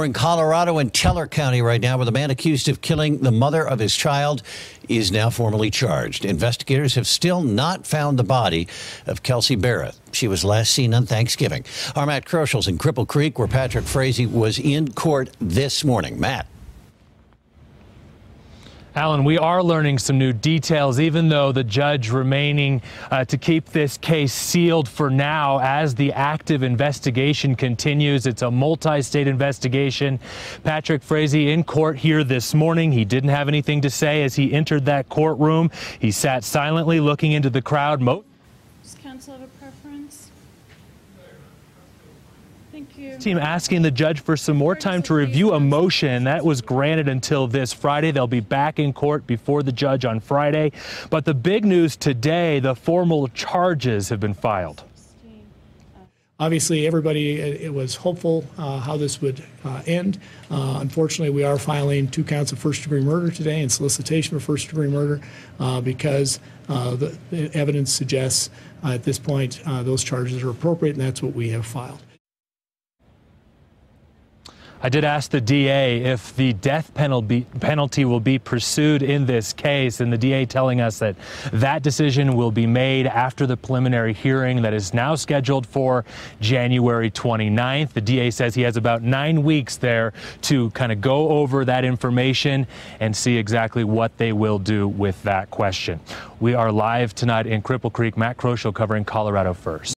We're in Colorado in Teller County right now, where the man accused of killing the mother of his child is now formally charged. Investigators have still not found the body of Kelsey Berreth. She was last seen on Thanksgiving. Our Matt Kroschel's in Cripple Creek, where Patrick Frazee was in court this morning. Matt. Alan, we are learning some new details, even though the judge remaining uh, to keep this case sealed for now as the active investigation continues. It's a multi-state investigation. Patrick Frazee in court here this morning. He didn't have anything to say as he entered that courtroom. He sat silently looking into the crowd. Mo team asking the judge for some more time to review a motion that was granted until this Friday. They'll be back in court before the judge on Friday. But the big news today, the formal charges have been filed. Obviously, everybody it, it was hopeful uh, how this would uh, end. Uh, unfortunately, we are filing two counts of first degree murder today and solicitation for first degree murder uh, because uh, the, the evidence suggests uh, at this point those charges are appropriate, and that's what we have filed. I did ask the DA if the death penalty, penalty will be pursued in this case, and the DA telling us that that decision will be made after the preliminary hearing that is now scheduled for January 29th. The DA says he has about nine weeks there to kind of go over that information and see exactly what they will do with that question. We are live tonight in Cripple Creek. Matt Kroschel covering Colorado First.